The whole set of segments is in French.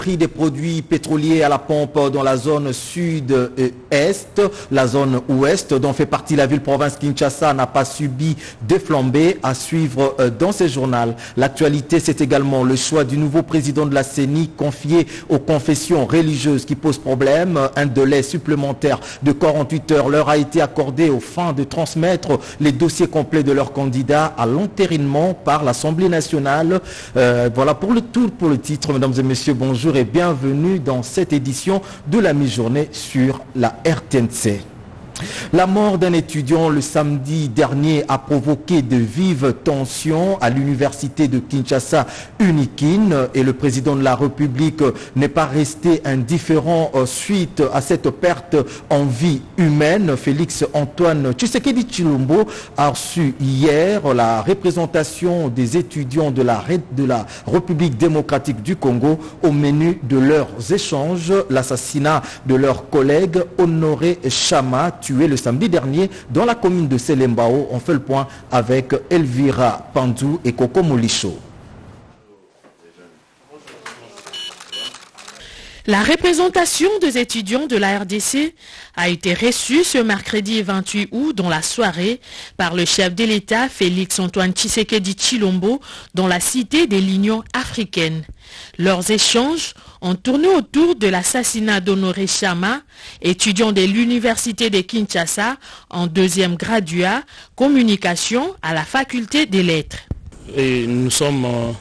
prix des produits pétroliers à la pompe dans la zone sud-est. La zone ouest, dont fait partie la ville-province Kinshasa, n'a pas subi de flambée à suivre euh, dans ces journaux. L'actualité, c'est également le choix du nouveau président de la CENI confié aux confessions religieuses qui posent problème. Un délai supplémentaire de 48 heures leur a été accordé aux fins de transmettre les dossiers complets de leurs candidats à l'entérinement par l'Assemblée nationale. Euh, voilà pour le tour pour le titre. Mesdames et messieurs, bonjour et bienvenue dans cette édition de la mi-journée sur la RTNC. La mort d'un étudiant le samedi dernier a provoqué de vives tensions à l'université de Kinshasa Unikin et le président de la République n'est pas resté indifférent euh, suite à cette perte en vie humaine. Félix Antoine Tshisekedi Chilombo a reçu hier la représentation des étudiants de la, de la République démocratique du Congo au menu de leurs échanges, l'assassinat de leur collègue Honoré Chama le samedi dernier dans la commune de Selembao. On fait le point avec Elvira Pandou et Coco Molicho. La représentation des étudiants de la RDC a été reçue ce mercredi 28 août dans la soirée par le chef de l'État Félix-Antoine Tshisekedi Chilombo dans la cité de l'Union africaine. Leurs échanges ont tourné autour de l'assassinat d'Honoré Chama, étudiant de l'Université de Kinshasa en deuxième graduat communication à la faculté des lettres. Et nous sommes euh,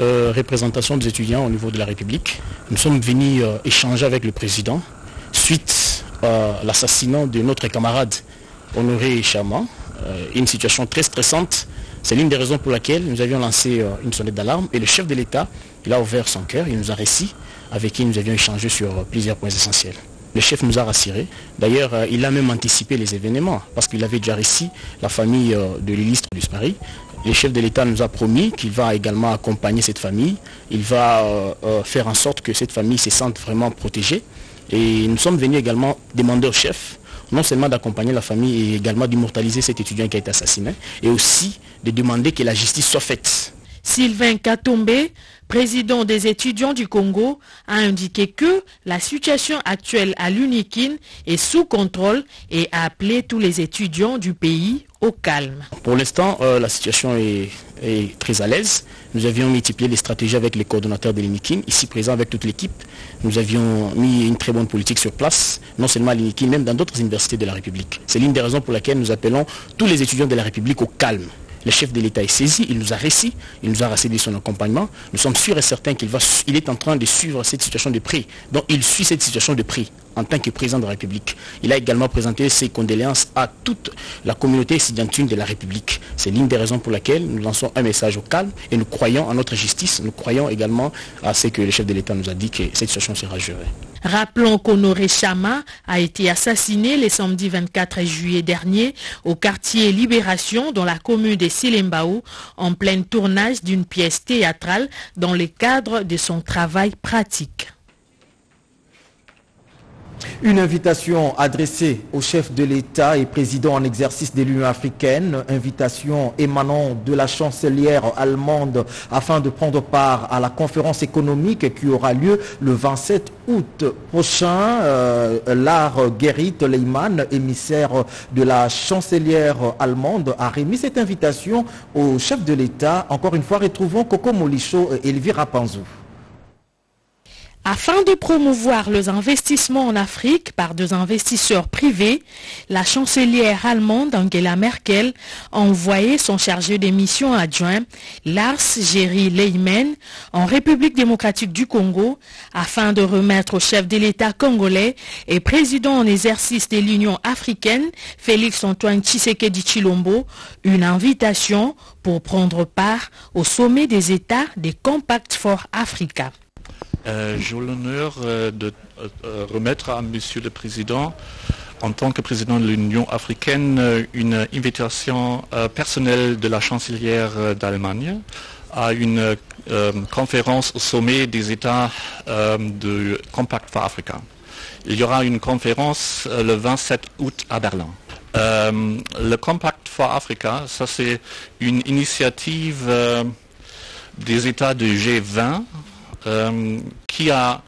euh, représentation des étudiants au niveau de la République. Nous sommes venus euh, échanger avec le président suite à l'assassinat de notre camarade Honoré Chama. une situation très stressante. C'est l'une des raisons pour laquelle nous avions lancé une sonnette d'alarme et le chef de l'État, il a ouvert son cœur, il nous a récit avec qui nous avions échangé sur plusieurs points essentiels. Le chef nous a rassurés. D'ailleurs, il a même anticipé les événements parce qu'il avait déjà récit la famille de l'illustre du Paris le chef de l'État nous a promis qu'il va également accompagner cette famille. Il va euh, euh, faire en sorte que cette famille se sente vraiment protégée. Et nous sommes venus également demander au chef non seulement d'accompagner la famille et également d'immortaliser cet étudiant qui a été assassiné, et aussi de demander que la justice soit faite. Sylvain Katombe, président des étudiants du Congo, a indiqué que la situation actuelle à l'UNIKIN est sous contrôle et a appelé tous les étudiants du pays au calme. Pour l'instant, euh, la situation est, très à l'aise. Nous avions multiplié les stratégies avec les coordonnateurs de l'UNIKIN, ici présents avec toute l'équipe. Nous avions mis une très bonne politique sur place, non seulement à l'UNIKIN, même dans d'autres universités de la République. C'est l'une des raisons pour laquelle nous appelons tous les étudiants de la République au calme. Le chef de l'État est saisi, il nous a récit, il nous a rassédé son accompagnement. Nous sommes sûrs et certains qu'il il est en train de suivre cette situation de prix. Donc il suit cette situation de prix en tant que président de la République. Il a également présenté ses condoléances à toute la communauté étudiantine de la République. C'est l'une des raisons pour laquelle nous lançons un message au calme et nous croyons en notre justice. Nous croyons également à ce que le chef de l'État nous a dit que cette situation sera gérée. Rappelons qu'Honoré Chama a été assassiné le samedi 24 juillet dernier au quartier Libération dans la commune de Silembao en plein tournage d'une pièce théâtrale dans le cadre de son travail pratique. Une invitation adressée au chef de l'État et président en exercice de l'Union africaine, invitation émanant de la chancelière allemande afin de prendre part à la conférence économique qui aura lieu le 27 août prochain. Euh, Lars Gerrit Leymann, émissaire de la chancelière allemande, a remis cette invitation au chef de l'État. Encore une fois, retrouvons Coco Molicho et Elvira Panzou. Afin de promouvoir les investissements en Afrique par des investisseurs privés, la chancelière allemande Angela Merkel a envoyé son chargé des missions adjoint Lars Jerry Leymen en République démocratique du Congo afin de remettre au chef de l'État congolais et président en exercice de l'Union africaine Félix Antoine Tshisekedi Chilombo une invitation pour prendre part au sommet des États des Compact for Africa. Euh, j'ai l'honneur euh, de euh, remettre à Monsieur le Président, en tant que président de l'Union africaine, une invitation personnelle de la chancelière d'Allemagne à une conférence au sommet des États de Compact for Africa. Il y aura une conférence le 27 août à Berlin. le Compact for Africa, ça c'est une initiative des États du G20 qui a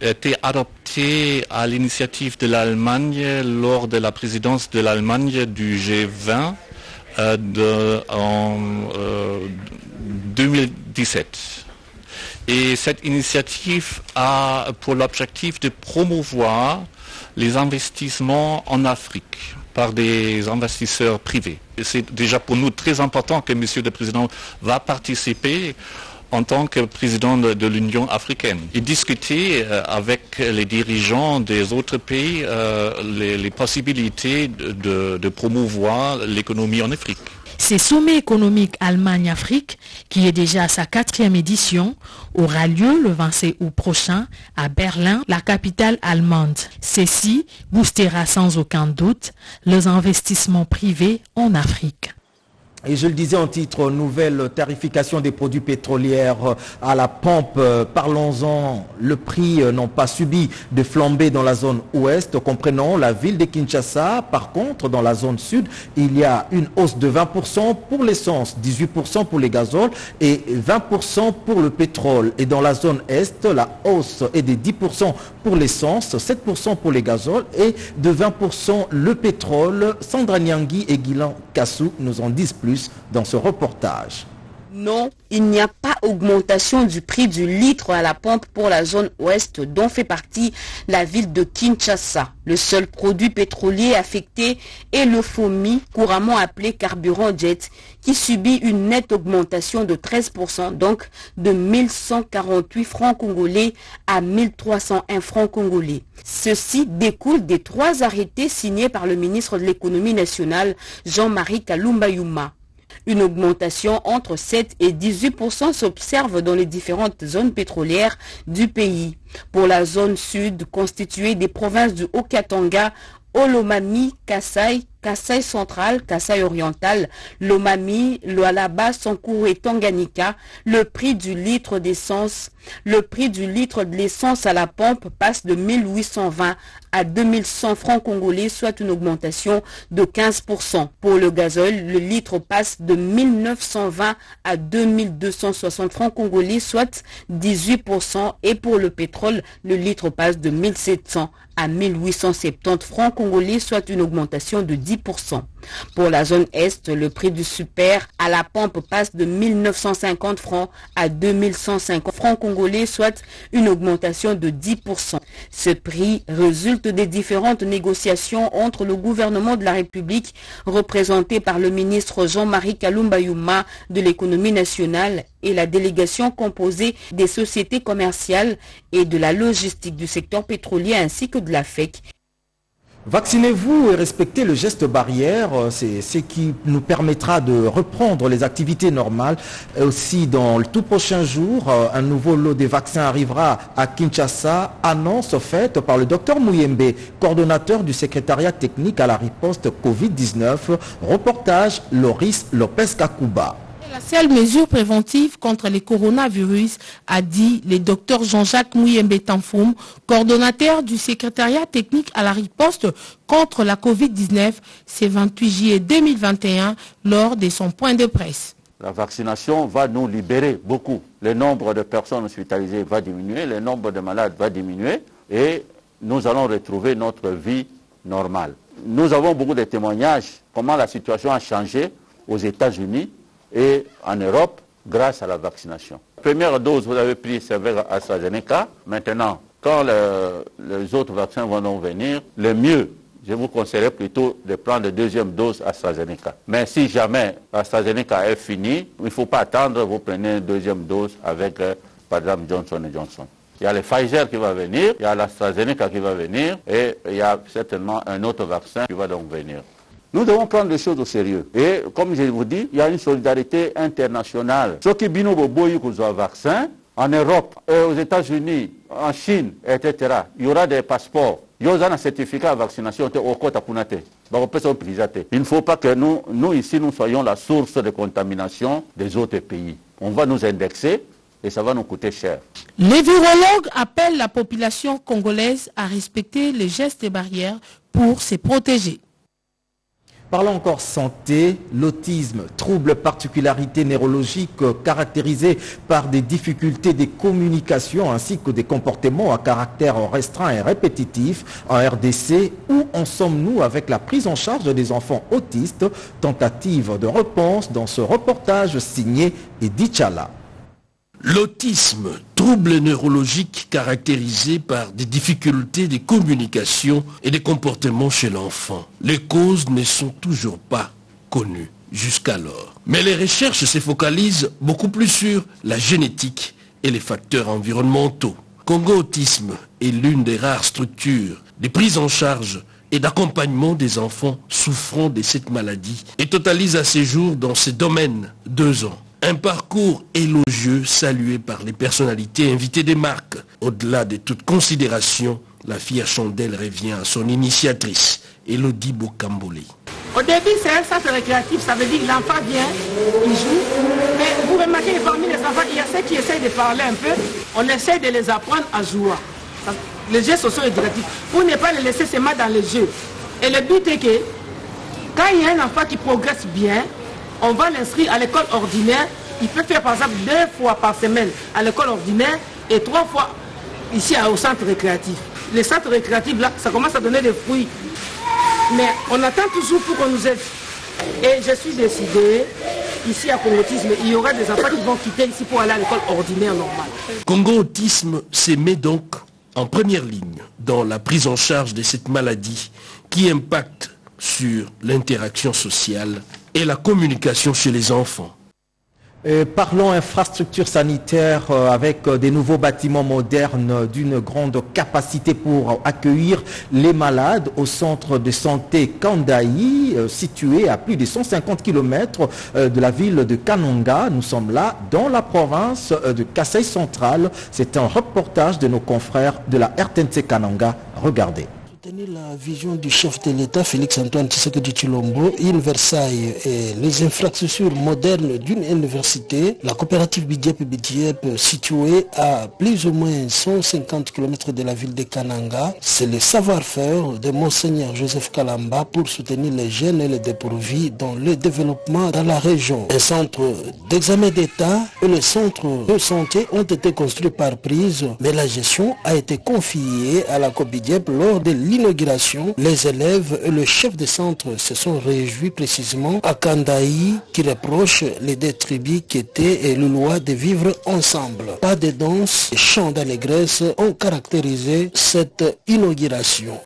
été adopté à l'initiative de l'Allemagne lors de la présidence de l'Allemagne du G20 en 2017. Et cette initiative a pour l'objectif de promouvoir les investissements en Afrique par des investisseurs privés. C'est déjà pour nous très important que Monsieur le Président va participer en tant que président de, l'Union africaine et discuter euh, avec les dirigeants des autres pays euh, les, possibilités de promouvoir l'économie en Afrique. Ce sommet économique Allemagne-Afrique, qui est déjà sa quatrième édition, aura lieu le 26 août prochain à Berlin, la capitale allemande. Ceci boostera sans aucun doute les investissements privés en Afrique. Et je le disais en titre, nouvelle tarification des produits pétroliers à la pompe. Parlons-en, le prix n'ont pas subi de flambée dans la zone ouest, comprenant la ville de Kinshasa. Par contre, dans la zone sud, il y a une hausse de 20% pour l'essence, 18% pour les gazoles et 20% pour le pétrole. Et dans la zone est, la hausse est de 10% pour l'essence, 7% pour les gazoles et de 20% le pétrole. Sandra Nyangui et Guilan Kassou nous en disent plus dans ce reportage. Non, il n'y a pas augmentation du prix du litre à la pompe pour la zone ouest dont fait partie la ville de Kinshasa. Le seul produit pétrolier affecté est le FOMI, couramment appelé carburant jet, qui subit une nette augmentation de 13%, donc de 1148 francs congolais à 1301 francs congolais. Ceci découle des trois arrêtés signés par le ministre de l'économie nationale, Jean-Marie Kalumba une augmentation entre 7 et 18% s'observe dans les différentes zones pétrolières du pays. Pour la zone sud, constituée des provinces du Haut-Katanga, Olomami, Kassai, Kassai central, Kassai oriental, Lomami, Lualaba, Sankuru et Tanganyika, le prix du litre d'essence, le prix du litre de l'essence à la pompe passe de 1820 à 2100 francs congolais, soit une augmentation de 15%. Pour le gazole, le litre passe de 1920 à 2260 francs congolais, soit 18%. Et pour le pétrole, le litre passe de 1700 à 1870 francs congolais, soit une augmentation de 10%. Pour la zone Est, le prix du super à la pompe passe de 1950 francs à 2150 francs congolais, soit une augmentation de 10%. Ce prix résulte des différentes négociations entre le gouvernement de la République, représenté par le ministre Jean-Marie Kalumba de l'économie nationale et la délégation composée des sociétés commerciales et de la logistique du secteur pétrolier ainsi que de la FEC Vaccinez-vous et respectez le geste barrière, c'est ce qui nous permettra de reprendre les activités normales. aussi, dans le tout prochain jour, un nouveau lot de vaccins arrivera à Kinshasa, annonce faite par le docteur Mouyembe, coordonnateur du secrétariat technique à la riposte Covid-19. Reportage Loris Lopez Kakuba. La seule mesure préventive contre les coronavirus, a dit le docteur Jean-Jacques Mouyembe Tanfoum, coordonnateur du secrétariat technique à la riposte contre la Covid-19, ce 28 juillet 2021, lors de son point de presse. La vaccination va nous libérer beaucoup. Le nombre de personnes hospitalisées va diminuer, le nombre de malades va diminuer et nous allons retrouver notre vie normale. Nous avons beaucoup de témoignages comment la situation a changé aux États-Unis et en Europe grâce à la vaccination. Première dose, vous avez pris, c'est avec AstraZeneca. Maintenant, quand les autres vaccins vont venir, le mieux, je vous conseillerais plutôt de prendre la deuxième dose AstraZeneca. Mais si jamais AstraZeneca est fini, il ne faut pas attendre, vous prenez une deuxième dose avec, euh, par exemple, Johnson Johnson. Il y a le Pfizer qui va venir, il y a l'AstraZeneca qui va venir et il y a certainement un autre vaccin qui va donc venir. Nous devons prendre les choses au sérieux. Et comme je vous dis, il y a une solidarité internationale. Ceux qui bino un vaccin, en Europe, aux États-Unis, en Chine, etc., il y aura des passeports. Il y aura un certificat de vaccination au Il ne faut pas que nous, nous, ici, nous soyons la source de contamination des autres pays. On va nous indexer et ça va nous coûter cher. Les virologues appellent la population congolaise à respecter les gestes et barrières pour se protéger. Parlons encore santé, l'autisme, trouble particularité neurologique caractérisé par des difficultés de communication ainsi que des comportements à caractère restreint et répétitif en RDC. Où en sommes-nous avec la prise en charge des enfants autistes? Tentative de réponse dans ce reportage signé Edith Chala. L'autisme, trouble neurologique caractérisé par des difficultés de communication et de comportement chez l'enfant. Les causes ne sont toujours pas connues jusqu'alors. Mais les recherches se focalisent beaucoup plus sur la génétique et les facteurs environnementaux. Congo Autisme est l'une des rares structures de prise en charge et d'accompagnement des enfants souffrant de cette maladie et totalise à ce jour dans ce domaine deux ans. Un parcours élogieux salué par les personnalités invitées des marques. Au-delà de toute considération, la fille à chandelle revient à son initiatrice, Elodie Bokamboli. Au début, c'est un centre récréatif, ça veut dire l'enfant vient, il joue. Mais vous remarquez, parmi les enfants, il y a ceux qui essayent de parler un peu. On essaie de les apprendre à jouer. Les jeux sociaux éducatifs, pour ne pas les laisser se mettre dans les jeux. Et le but est que, quand il y a un enfant qui progresse bien, on va l'inscrire à l'école ordinaire. Il peut faire par exemple deux fois par semaine à l'école ordinaire et trois fois ici au centre récréatif. Les centres récréatifs, là, ça commence à donner des fruits. Mais on attend toujours pour qu'on nous aide. Et je suis décidé, ici à Congo Autisme, il y aura des enfants qui vont quitter ici pour aller à l'école ordinaire normale. Congo Autisme se met donc en première ligne dans la prise en charge de cette maladie qui impacte sur l'interaction sociale et la communication chez les enfants. Parlons infrastructure sanitaire euh, avec euh, des nouveaux bâtiments modernes d'une grande capacité pour accueillir les malades au centre de santé Kandaï, euh, situé à plus de 150 km de la ville de Kanonga. Nous sommes là dans la province de Kassai central. C'est un reportage de nos confrères de la RTNC Kananga. Regardez. Tenir la vision du chef de l'État, Félix-Antoine Tshisekedi Chilombo, île Versailles et les infrastructures modernes d'une université, la coopérative Bidiep Bidiep située à plus ou moins 150 km de la ville de Kananga, c'est le savoir-faire de Monseigneur Joseph Kalamba pour soutenir les jeunes et les dépourvus dans le développement dans la région. Un centre d'examen d'État et le centre de santé ont été construits par prise, mais la gestion a été confiée à la COBIDIEP lors de l'inauguration, les élèves et le chef de centre se sont réjouis précisément à Kandaï qui reproche les deux tribus qui étaient le loi de vivre ensemble. Pas de danse, chants d'allégresse ont caractérisé cette inauguration.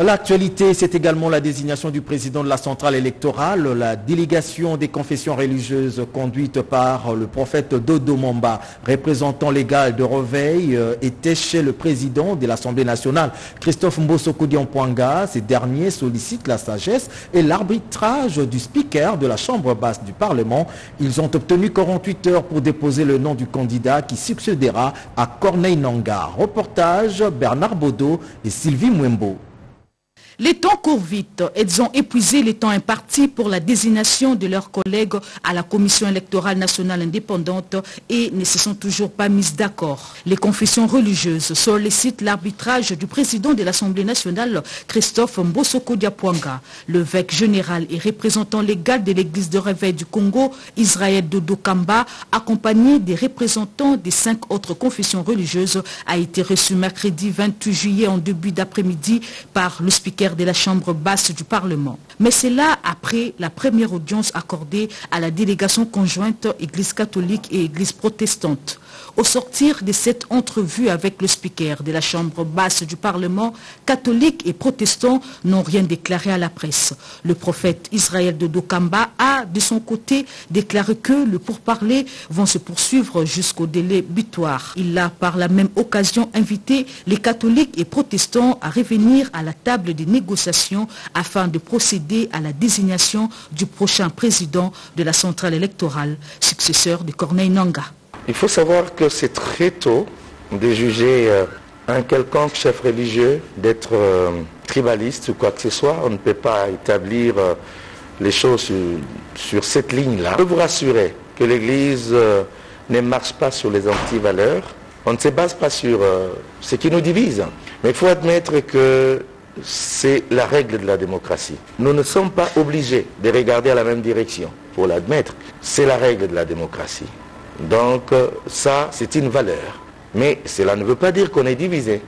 L'actualité, c'est également la désignation du président de la centrale électorale. La délégation des confessions religieuses conduite par le prophète Dodo Mamba, représentant légal de Reveil, euh, était chez le président de l'Assemblée nationale, Christophe Mbosoko Poanga. Ces derniers sollicitent la sagesse et l'arbitrage du speaker de la Chambre basse du Parlement. Ils ont obtenu 48 heures pour déposer le nom du candidat qui succédera à Corneille Nanga. Reportage Bernard Baudot et Sylvie Mwembo. Les temps courent vite. Elles ont épuisé les temps impartis pour la désignation de leurs collègues à la Commission électorale nationale indépendante et ne se sont toujours pas mises d'accord. Les confessions religieuses sollicitent l'arbitrage du président de l'Assemblée nationale, Christophe Mbosoko Diapwanga. L'évêque général et représentant légal de l'église de réveil du Congo, Israël Dodo Kamba, accompagné des représentants des cinq autres confessions religieuses, a été reçu mercredi 28 juillet en début d'après-midi par le speaker de la Chambre basse du Parlement. Mais c'est là après la première audience accordée à la délégation conjointe Église catholique et Église protestante. Au sortir de cette entrevue avec le speaker de la Chambre basse du Parlement, catholiques et protestants n'ont rien déclaré à la presse. Le prophète Israël de Dokamba a, de son côté, déclaré que le pourparlers vont se poursuivre jusqu'au délai butoir. Il a par la même occasion invité les catholiques et protestants à revenir à la table des négociations afin de procéder à la désignation du prochain président de la centrale électorale, successeur de Corneille Nanga. Il faut savoir que c'est très tôt de juger euh, un quelconque chef religieux d'être euh, tribaliste ou quoi que ce soit. On ne peut pas établir euh, les choses sur, cette ligne-là. Je peux vous rassurer que l'Église ne marche pas sur les antivaleurs. On ne se base pas sur ce qui nous divise. Mais il faut admettre que c'est la règle de la démocratie. Nous ne sommes pas obligés de regarder à la même direction. Pour l'admettre, c'est la règle de la démocratie. Donc euh, ça, c'est une valeur. Mais cela ne veut pas dire qu'on est divisé.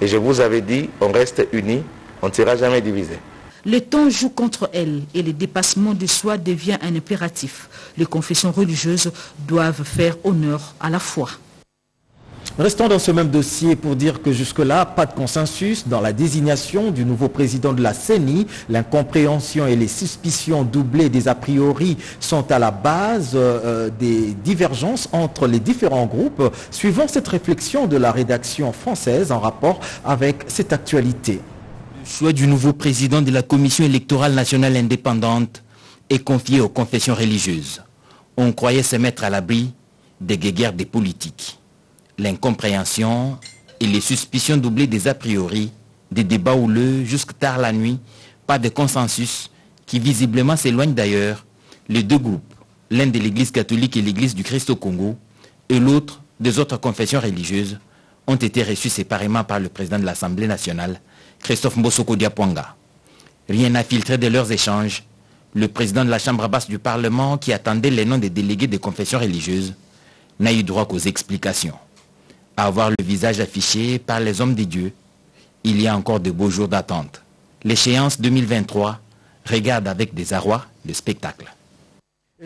Et je vous avais dit, on reste unis, on ne sera jamais divisé. Le temps joue contre elle et le dépassement de soi devient un impératif. Les confessions religieuses doivent faire honneur à la foi. Restons dans ce même dossier pour dire que jusque-là, pas de consensus dans la désignation du nouveau président de la CENI. L'incompréhension et les suspicions doublées des a priori sont à la base euh, des divergences entre les différents groupes, suivant cette réflexion de la rédaction française en rapport avec cette actualité. Le choix du nouveau président de la Commission électorale nationale indépendante est confié aux confessions religieuses. On croyait se mettre à l'abri des guéguerres des politiques l'incompréhension et les suspicions doublées des a priori, des débats houleux jusque tard la nuit, pas de consensus qui visiblement s'éloignent d'ailleurs, les deux groupes, l'un de l'Église catholique et l'Église du Christ au Congo, et l'autre des autres confessions religieuses, ont été reçus séparément par le président de l'Assemblée nationale, Christophe Mbosoko Diapwanga. Rien n'a filtré de leurs échanges. Le président de la Chambre basse du Parlement, qui attendait les noms des délégués des confessions religieuses, n'a eu droit qu'aux explications à avoir le visage affiché par les hommes des dieux, il y a encore de beaux jours d'attente. L'échéance 2023 regarde avec désarroi le spectacle.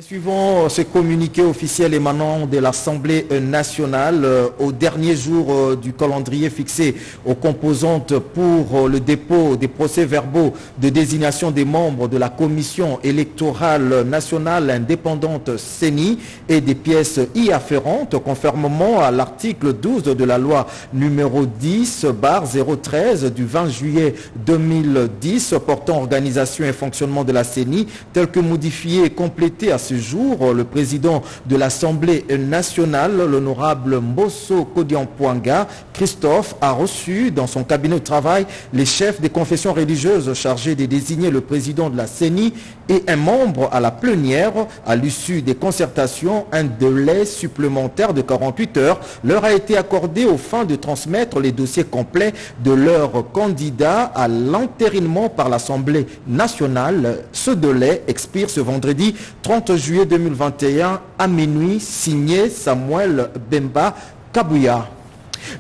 Suivant ce communiqué officiel émanant de l'Assemblée nationale, euh, au dernier jour euh, du calendrier fixé aux composantes pour euh, le dépôt des procès-verbaux de désignation des membres de la Commission électorale nationale indépendante CENI et des pièces y afférentes, conformément à l'article 12 de la loi numéro 10 bar 013 du 20 juillet 2010 portant organisation et fonctionnement de la CENI, tel que modifié et complété à ce jour, le président de l'Assemblée nationale, l'honorable Mbosso Kodian-Pouanga, Christophe, a reçu dans son cabinet de travail les chefs des confessions religieuses chargés de désigner le président de la CENI et un membre à la plénière. À l'issue des concertations, un délai supplémentaire de 48 heures leur a été accordé au fin de transmettre les dossiers complets de leurs candidats à l'entérinement par l'Assemblée nationale. Ce délai expire ce vendredi 30 juillet 2021 à minuit, signé Samuel Bemba Kabouya.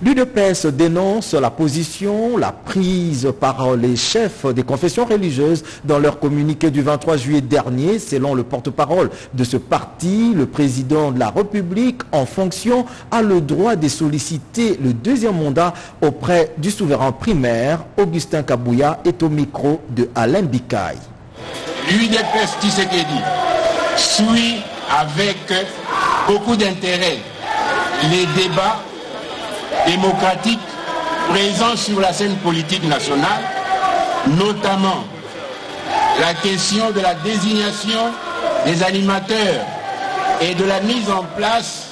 L'UDPS dénonce la position, la prise par les chefs des confessions religieuses dans leur communiqué du 23 juillet dernier. Selon le porte-parole de ce parti, le président de la République en fonction a le droit de solliciter le deuxième mandat auprès du souverain primaire. Augustin Kabouya est au micro de Alain Bikaï. L'UDPS Tshisekedi suit avec beaucoup d'intérêt les débats démocratiques présents sur la scène politique nationale, notamment la question de la désignation des animateurs et de la mise en place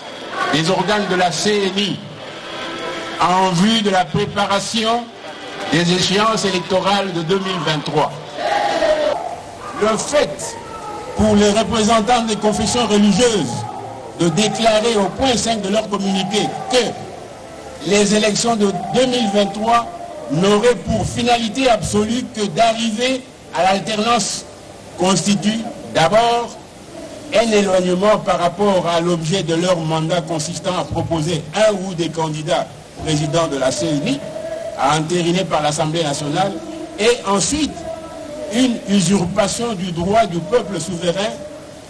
des organes de la CNI en vue de la préparation des échéances électorales de 2023. Le fait pour les représentants des confessions religieuses de déclarer au point 5 de leur communiqué que les élections de 2023 n'auraient pour finalité absolue que d'arriver à l'alternance constitue d'abord un éloignement par rapport à l'objet de leur mandat consistant à proposer un ou des candidats présidents de la CNI, à entériner par l'Assemblée nationale, et ensuite une usurpation du droit du peuple souverain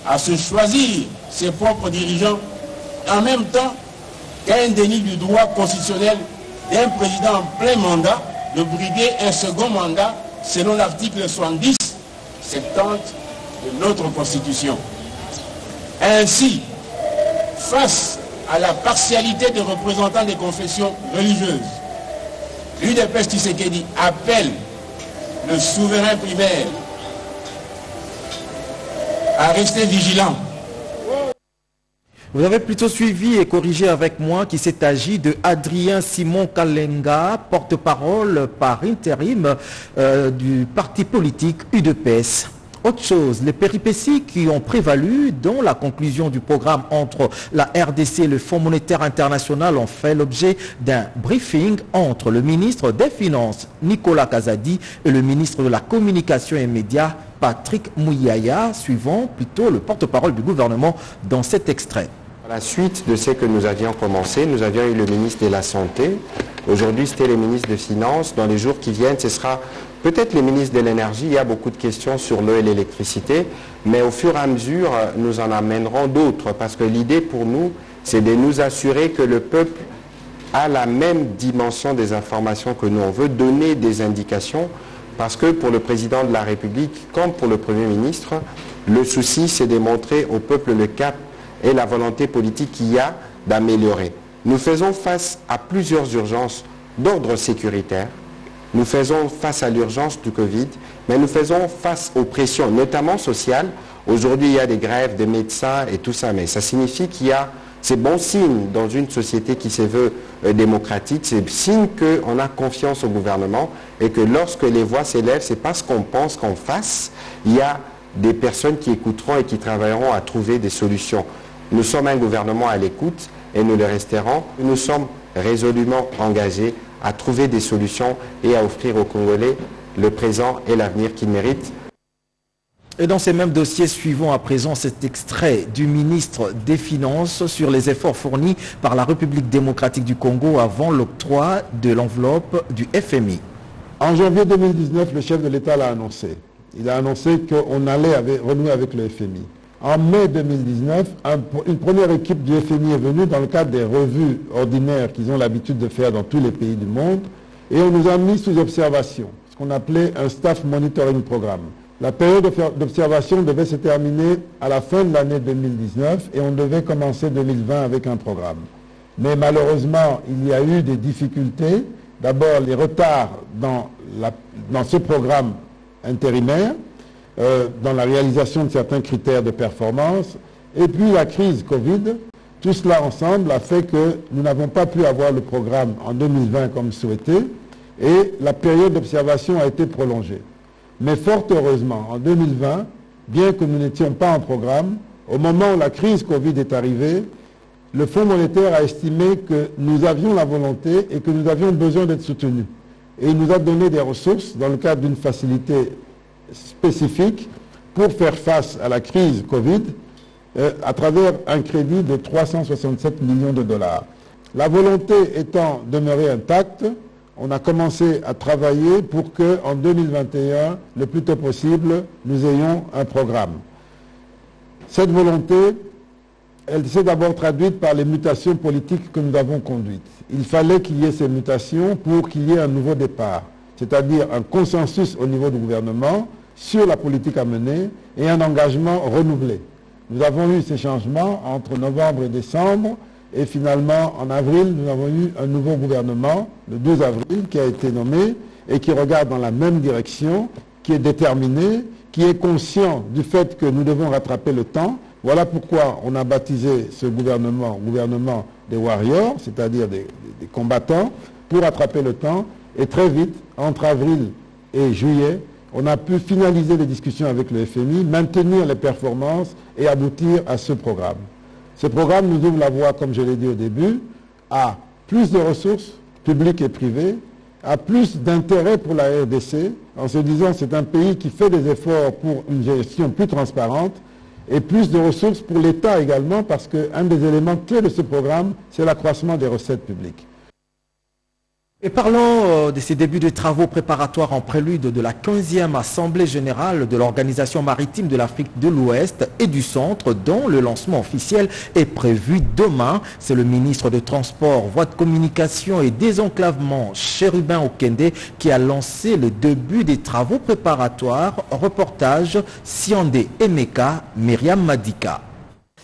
à se choisir ses propres dirigeants, en même temps qu'un déni du droit constitutionnel d'un président en plein mandat de briguer un second mandat selon l'article 70, 70 de notre Constitution. Ainsi, face à la partialité des représentants des confessions religieuses, l'UDPS Tshisekedi appelle le souverain primaire à rester vigilant. Vous avez plutôt suivi et corrigé avec moi qu'il s'est agi de Adrien Simon Kalenga, porte-parole par intérim euh, du parti politique UDPS. Autre chose, les péripéties qui ont prévalu dans la conclusion du programme entre la RDC et le Fonds monétaire international ont fait l'objet d'un briefing entre le ministre des Finances, Nicolas Kazadi, et le ministre de la Communication et Médias, Patrick Mouyaya, suivant plutôt le porte-parole du gouvernement dans cet extrait. À la suite de ce que nous avions commencé, nous avions eu le ministre de la Santé. Aujourd'hui, c'était le ministre des Finances. Dans les jours qui viennent, ce sera Peut-être les ministres de l'énergie, il y a beaucoup de questions sur l'eau et l'électricité, mais au fur et à mesure, nous en amènerons d'autres, parce que l'idée pour nous, c'est de nous assurer que le peuple a la même dimension des informations que nous. On veut donner des indications, parce que pour le président de la République, comme pour le Premier ministre, le souci, c'est de montrer au peuple le cap et la volonté politique qu'il y a d'améliorer. Nous faisons face à plusieurs urgences d'ordre sécuritaire, nous faisons face à l'urgence du Covid, mais nous faisons face aux pressions, notamment sociales. Aujourd'hui, il y a des grèves des médecins et tout ça, mais ça signifie qu'il y a, c'est bon signe dans une société qui se veut euh, démocratique, c'est signe qu'on a confiance au gouvernement et que lorsque les voix s'élèvent, c'est parce qu'on pense qu'on fasse, il y a des personnes qui écouteront et qui travailleront à trouver des solutions. Nous sommes un gouvernement à l'écoute et nous le resterons. Nous sommes résolument engagés à trouver des solutions et à offrir aux Congolais le présent et l'avenir qu'ils méritent. Et dans ces mêmes dossiers, suivons à présent cet extrait du ministre des Finances sur les efforts fournis par la République démocratique du Congo avant l'octroi de l'enveloppe du FMI. En janvier 2019, le chef de l'État l'a annoncé. Il a annoncé qu'on allait renouer avec le FMI. En mai 2019, une première équipe du FMI est venue dans le cadre des revues ordinaires qu'ils ont l'habitude de faire dans tous les pays du monde et on nous a mis sous observation, ce qu'on appelait un staff monitoring programme. La période d'observation devait se terminer à la fin de l'année 2019 et on devait commencer 2020 avec un programme. Mais malheureusement, il y a eu des difficultés. D'abord, les retards dans, dans ce programme intérimaire, euh, dans la réalisation de certains critères de performance. Et puis la crise Covid, tout cela ensemble a fait que nous n'avons pas pu avoir le programme en 2020 comme souhaité et la période d'observation a été prolongée. Mais fort heureusement, en 2020, bien que nous n'étions pas en programme, au moment où la crise Covid est arrivée, le Fonds monétaire a estimé que nous avions la volonté et que nous avions besoin d'être soutenus. Et il nous a donné des ressources dans le cadre d'une facilité spécifique pour faire face à la crise Covid euh, à travers un crédit de 367 millions de dollars. La volonté étant demeurée intacte, on a commencé à travailler pour qu'en 2021, le plus tôt possible, nous ayons un programme. Cette volonté, elle s'est d'abord traduite par les mutations politiques que nous avons conduites. Il fallait qu'il y ait ces mutations pour qu'il y ait un nouveau départ c'est-à-dire un consensus au niveau du gouvernement sur la politique à mener et un engagement renouvelé. Nous avons eu ces changements entre novembre et décembre et finalement en avril, nous avons eu un nouveau gouvernement, le 12 avril, qui a été nommé et qui regarde dans la même direction, qui est déterminé, qui est conscient du fait que nous devons rattraper le temps. Voilà pourquoi on a baptisé ce gouvernement gouvernement des warriors, c'est-à-dire des, des combattants, pour rattraper le temps et très vite, entre avril et juillet, on a pu finaliser les discussions avec le FMI, maintenir les performances et aboutir à ce programme. Ce programme nous ouvre la voie, comme je l'ai dit au début, à plus de ressources publiques et privées, à plus d'intérêt pour la RDC, en se disant c'est un pays qui fait des efforts pour une gestion plus transparente, et plus de ressources pour l'État également, parce qu'un des éléments clés de ce programme, c'est l'accroissement des recettes publiques. Et parlons euh, de ces débuts de travaux préparatoires en prélude de la 15e Assemblée générale de l'Organisation maritime de l'Afrique de l'Ouest et du Centre, dont le lancement officiel est prévu demain. C'est le ministre de Transport, Voies de communication et désenclavement, Chérubin Okende, qui a lancé le début des travaux préparatoires. Reportage Siandé Emeka, Myriam Madika.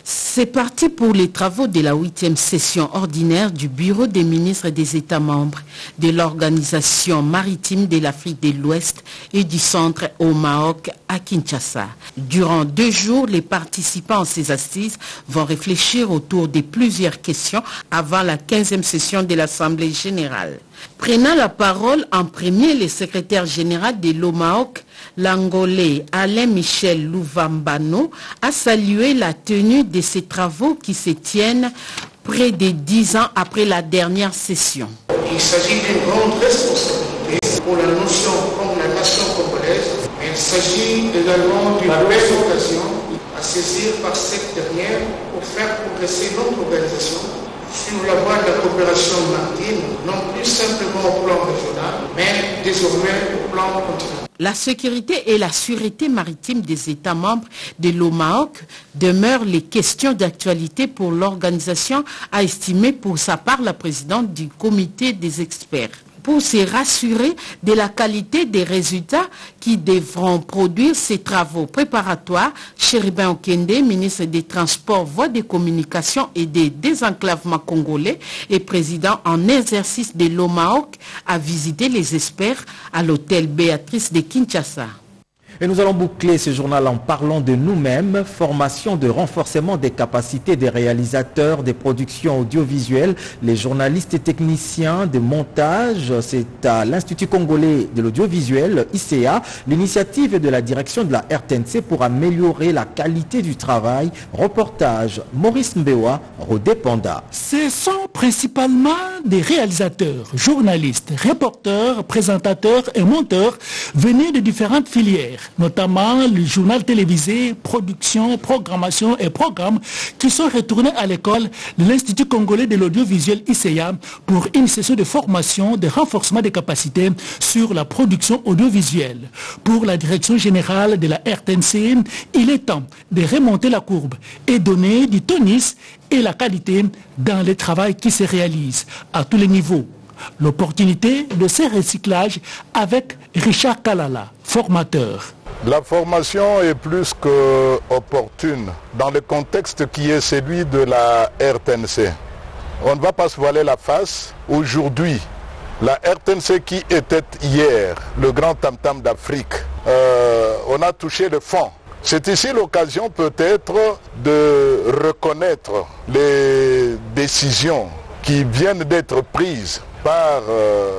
C'est parti pour les travaux de la huitième session ordinaire du Bureau des ministres des États membres de l'Organisation maritime de l'Afrique de l'Ouest et du Centre au Maroc à Kinshasa. Durant deux jours, les participants à ces assises vont réfléchir autour de plusieurs questions avant la 15e session de l'Assemblée générale. Prenant la parole en premier, le secrétaire général de l'OMAOC, l'Angolais Alain Michel Louvambano, a salué la tenue de ces travaux qui se tiennent près de dix ans après la dernière session. Il s'agit d'une grande responsabilité pour la notion comme la nation congolaise, mais il s'agit également d'une belle occasion à saisir par cette dernière pour faire progresser notre organisation sur la voie de la coopération maritime, non plus simplement au plan régional, mais désormais au plan continental. La sécurité et la sûreté maritime des États membres de l'OMAOC demeurent les questions d'actualité pour l'organisation, a estimé pour sa part la présidente du comité des experts pour se rassurer de la qualité des résultats qui devront produire ces travaux préparatoires. Chéribin Okende, ministre des Transports, Voies de Communication et des Désenclavements congolais et président en exercice de l'OMAOC, a visité les experts à l'hôtel Béatrice de Kinshasa. Et nous allons boucler ce journal en parlant de nous-mêmes, formation de renforcement des capacités des réalisateurs des productions audiovisuelles, les journalistes et techniciens de montage. C'est à l'Institut congolais de l'audiovisuel, ICA, l'initiative de la direction de la RTNC pour améliorer la qualité du travail. Reportage Maurice Mbewa, Rodépanda. Ce sont principalement des réalisateurs, journalistes, reporters, présentateurs et monteurs venus de différentes filières notamment le journal télévisé, production, programmation et programmes qui sont retournés à l'école l'Institut congolais de l'audiovisuel ICEA pour une session de formation, de renforcement des capacités sur la production audiovisuelle. Pour la direction générale de la RTNC, il est temps de remonter la courbe et donner du tonis et la qualité dans le travail qui se réalise à tous les niveaux l'opportunité de ces recyclages avec Richard Kalala, formateur. La formation est plus qu'opportune dans le contexte qui est celui de la RTNC. On ne va pas se voiler la face. Aujourd'hui, la RTNC qui était hier le grand tam-tam d'Afrique, euh, on a touché le fond. C'est ici l'occasion peut-être de reconnaître les décisions qui viennent d'être prises par euh,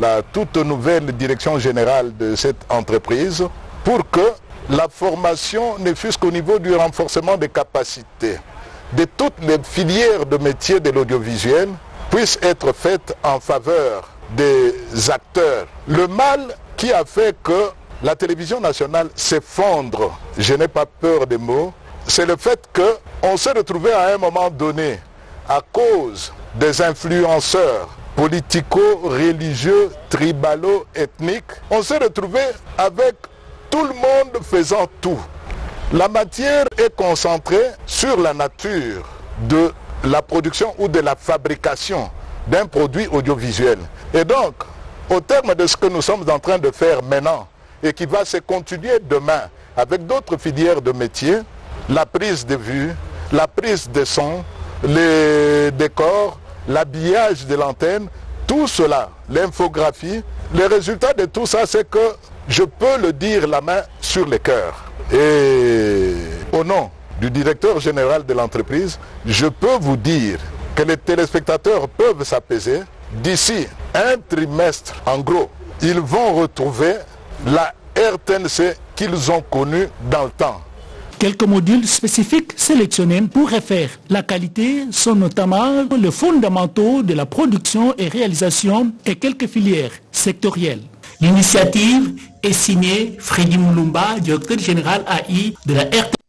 la toute nouvelle direction générale de cette entreprise pour que la formation ne fût qu'au niveau du renforcement des capacités de toutes les filières de métiers de l'audiovisuel puisse être faite en faveur des acteurs. Le mal qui a fait que la télévision nationale s'effondre, je n'ai pas peur des mots, c'est le fait qu'on s'est retrouvé à un moment donné, à cause des influenceurs politico-religieux, tribalo-ethniques, on s'est retrouvé avec tout le monde faisant tout. La matière est concentrée sur la nature de la production ou de la fabrication d'un produit audiovisuel. Et donc, au terme de ce que nous sommes en train de faire maintenant et qui va se continuer demain avec d'autres filières de métiers, la prise de vue, la prise de son, les décors, l'habillage de l'antenne, tout cela, l'infographie, le résultat de tout ça, c'est que je peux le dire la main sur le cœur. Et au nom du directeur général de l'entreprise, je peux vous dire que les téléspectateurs peuvent s'apaiser. D'ici un trimestre, en gros, ils vont retrouver la RTNC qu'ils ont connue dans le temps. Quelques modules spécifiques sélectionnés pour refaire la qualité sont notamment le fondamentaux de la production et réalisation et quelques filières sectorielles. L'initiative est signée Freddy Moulumba, directeur général AI de la RT.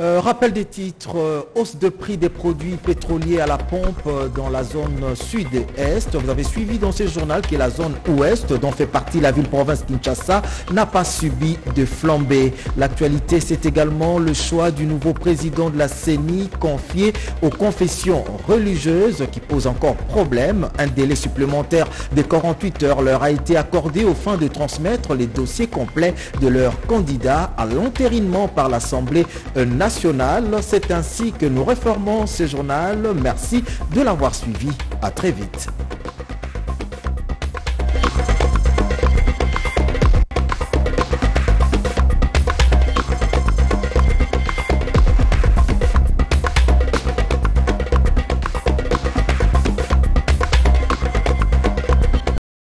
Euh, rappel des titres, euh, hausse de prix des produits pétroliers à la pompe euh, dans la zone sud et est. Vous avez suivi dans ce journal que la zone ouest, dont fait partie la ville-province Kinshasa, n'a pas subi de flambée. L'actualité, c'est également le choix du nouveau président de la CENI confié aux confessions religieuses qui pose encore problème. Un délai supplémentaire de 48 heures leur a été accordé au fin de transmettre les dossiers complets de leurs candidats à l'entérinement par l'Assemblée C'est ainsi que nous réformons ce journal. Merci de l'avoir suivi. À très vite.